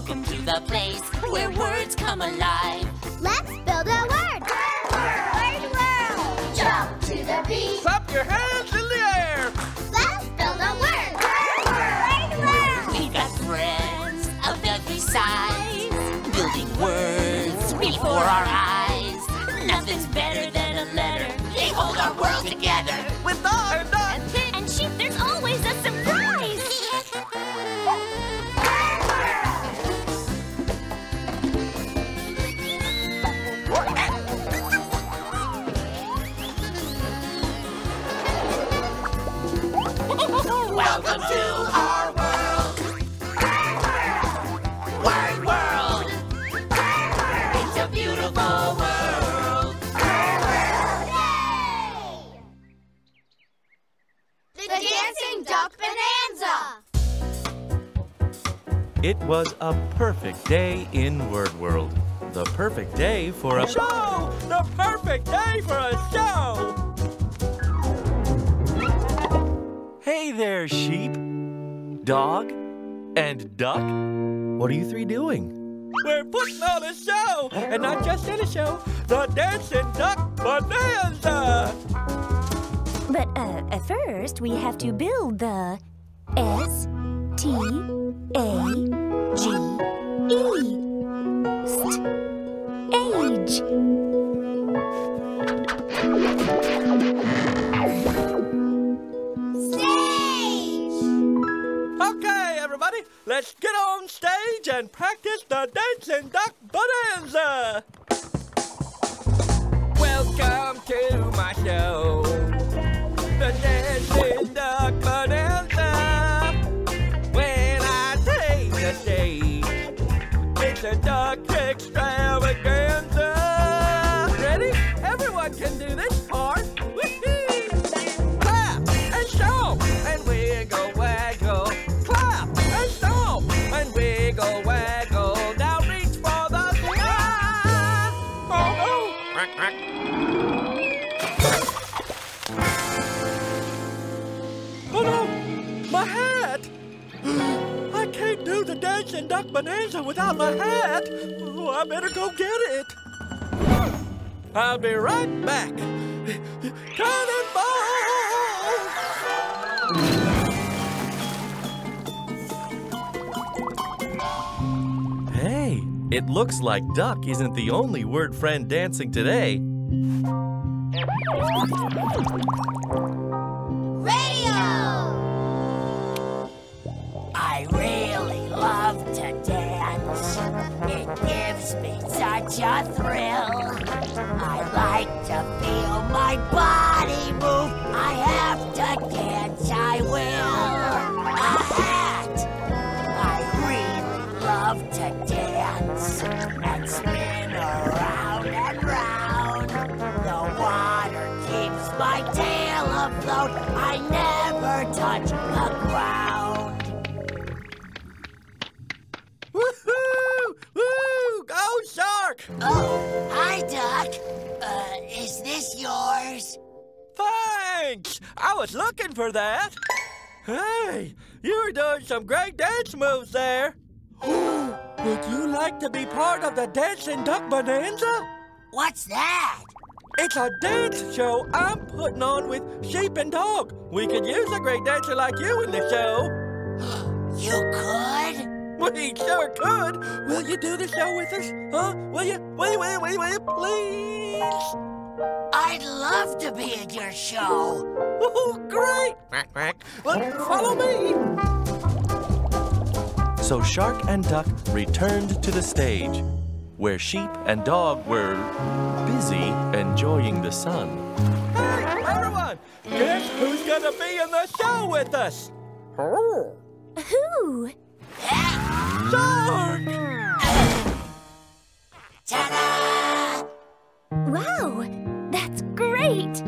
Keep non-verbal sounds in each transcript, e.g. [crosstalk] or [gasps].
Welcome to the place where words come alive. Let's build a word. Word world. Jump to the beat. Clap your hands in the air. Let's build a word. Word world. We've got friends of every size, building words before our eyes. Nothing's better than a letter. They hold our world together. With dog It was a perfect day in Word World. The perfect day for a Show! The perfect day for a show! Hey there, sheep, dog, and duck. What are you three doing? We're putting on a show! And not just any show, the Dancing Duck Bonanza! But uh, at first, we have to build the S T A G E. St. Age. Let's get on stage and practice the Dancing Duck Bonanza! Welcome to my show, the Dancing Duck Bonanza. When I take the stage, it's a duck extravaganza. Duck bonanza without my hat. Oh, I better go get it. I'll be right back. Cannonball! Hey, it looks like duck isn't the only word friend dancing today. And spin around and round. The water keeps my tail afloat. I never touch the ground. Woohoo! Woo! Go shark! Oh, hi, Duck. Uh, is this yours? Thanks! I was looking for that. Hey, you were doing some great dance moves there. [gasps] Would you like to be part of the Dancing Duck Bonanza? What's that? It's a dance show I'm putting on with Sheep and Dog. We could use a great dancer like you in the show. [gasps] You could? We sure could. Will you do the show with us? Huh? Will you? Will you? Will you? Will you? Will you? Please? I'd love to be in your show. Oh, great! Quack, quack. Well, follow me. So Shark and Duck returned to the stage, where sheep and dog were busy enjoying the sun. Hey, everyone! Guess who's gonna be in the show with us? Oh, Who? Shark! Ta-da! Wow, that's great.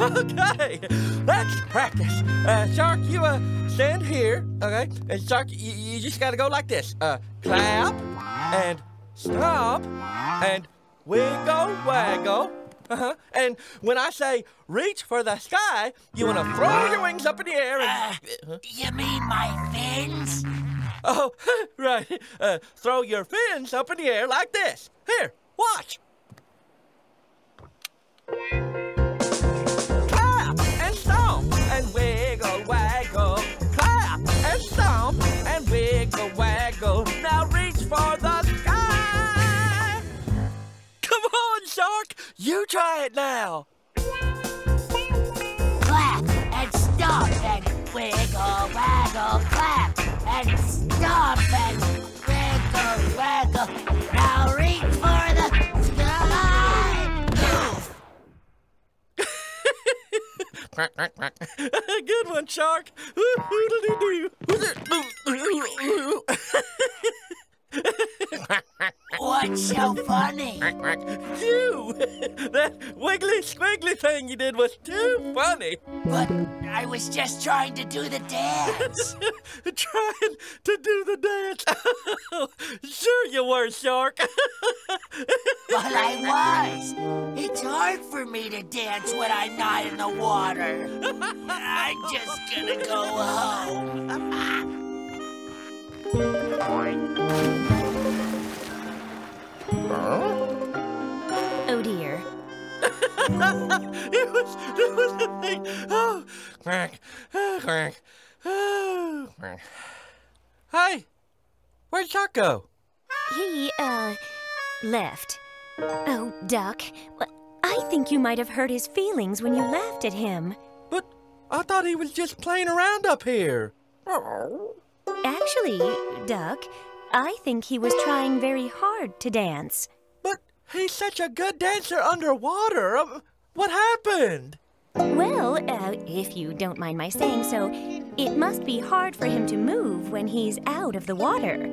Okay, let's practice. Uh, Shark, you uh, stand here, okay? And Shark, you, you just gotta go like this. Uh, clap and stomp and wiggle waggle. Uh-huh. And when I say reach for the sky, you want to throw your wings up in the air and... Uh, you mean my fins? Oh, [laughs] right. Uh, throw your fins up in the air like this. Here, watch. Try it now. Clap and stomp and wiggle waggle. Clap and stomp and wiggle waggle. Now reach for the sky. [laughs] Good one, shark. [laughs] [laughs] What's so funny? you! That wiggly squiggly thing you did was too funny. But I was just trying to do the dance. [laughs] Trying to do the dance. [laughs] sure you were, Shark. [laughs] But I was. It's hard for me to dance when I'm not in the water. I'm just gonna go home. [laughs] it was, it was a thing. Oh, oh, oh. Hey, where'd Shark go? He, uh, left. Oh, Duck. I think you might have hurt his feelings when you laughed at him. But I thought he was just playing around up here. Actually, Duck, I think he was trying very hard to dance. But he's such a good dancer underwater. Um, what happened? Well, uh, if you don't mind my saying so, it must be hard for him to move when he's out of the water.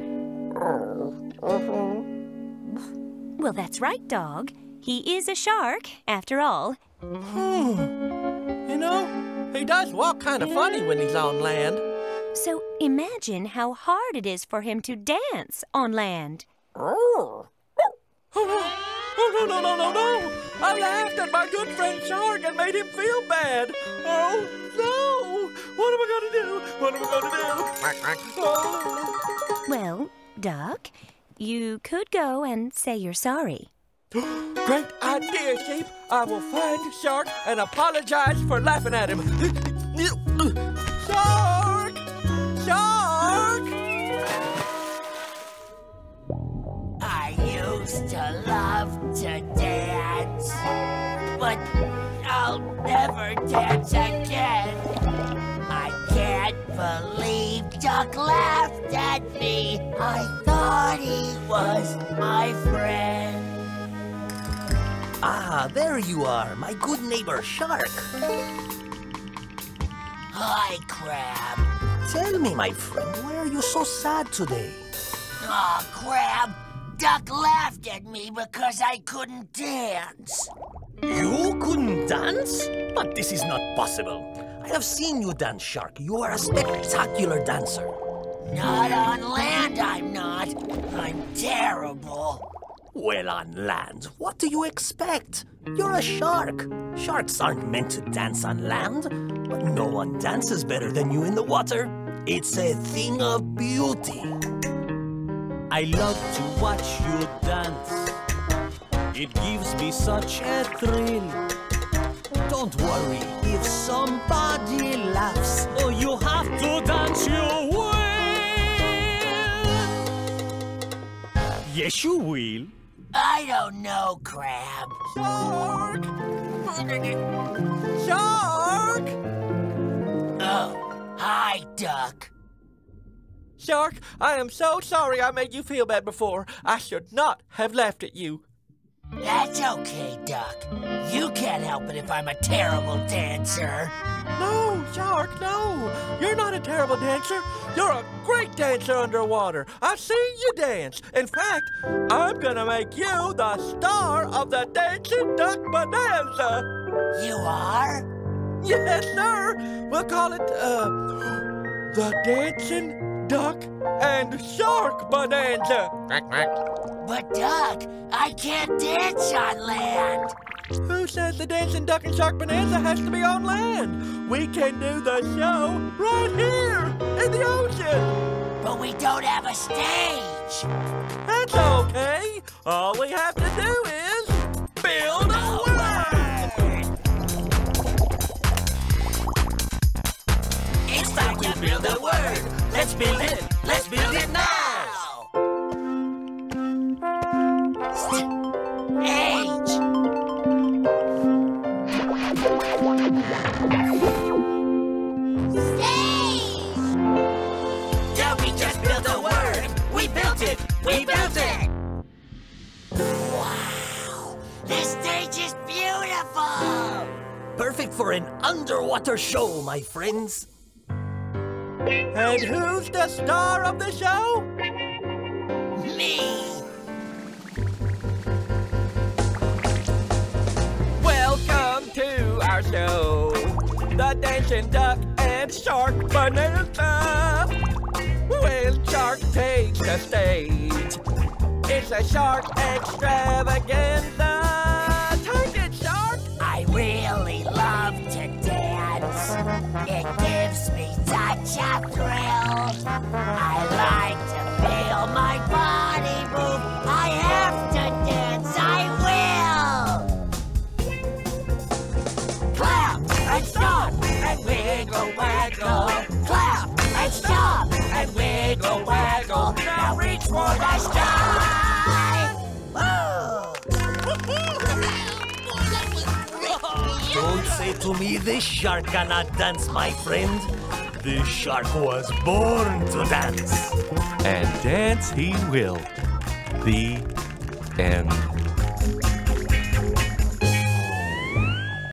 Well, that's right, dog. He is a shark, after all. You know, he does walk kind of funny when he's on land. So imagine how hard it is for him to dance on land. Oh no! Oh no no no no no! I laughed at my good friend Shark and made him feel bad. Oh no! What am I gonna do? What am I gonna do? Oh. Well, Duck, you could go and say you're sorry. [gasps] Great idea, Sheep. I will find Shark and apologize for laughing at him. [laughs] used to love to dance, but I'll never dance again. I can't believe Duck laughed at me. I thought he was my friend. Ah, there you are, my good neighbor Shark. Hi, Crab. Tell me, my friend, why are you so sad today? Aw, Crab. Duck laughed at me because I couldn't dance. You couldn't dance? But this is not possible. I have seen you dance, Shark. You are a spectacular dancer. Not on land, I'm not. I'm terrible. Well, on land, what do you expect? You're a shark. Sharks aren't meant to dance on land, but no one dances better than you in the water. It's a thing of beauty. I love to watch you dance. It gives me such a thrill. Don't worry if somebody laughs. Oh, you have to dance your will. Yes, you will. I don't know, Crab. Shark! Shark! Oh, hi, Duck. Shark, I am so sorry I made you feel bad before. I should not have laughed at you. That's okay, Duck. You can't help it if I'm a terrible dancer. No, Shark, no. You're not a terrible dancer. You're a great dancer underwater. I've seen you dance. In fact, I'm gonna make you the star of the Dancing Duck Bonanza. You are? Yes, sir. We'll call it, uh, the Dancing Duck and Shark Bonanza. But, Duck, I can't dance on land. Who says the Dancing Duck and Shark Bonanza has to be on land? We can do the show right here in the ocean. But we don't have a stage. That's okay. All we have to do is build a word. It's time to build a word. Let's build it. Let's build it now. Age. Stage! Yeah, we just built a. We built it. We built it. Wow. This stage is beautiful. Perfect for an underwater show, my friends. And who's the star of the show? Me. Welcome to our show, the Dancing Duck and Shark Bonanza. When Shark takes the stage, it's a shark extravaganza. Take it, Shark! I really love to dance. Such thrill. I like to feel my body move. I have to dance. I will. Clap and stop and wiggle waggle. Clap and stop and wiggle waggle. Now reach for the sky. [laughs] Don't say to me this shark cannot dance, my friend. This shark was born to dance. And dance he will. The end.